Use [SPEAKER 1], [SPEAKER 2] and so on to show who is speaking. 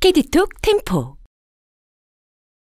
[SPEAKER 1] 캐디톡 템포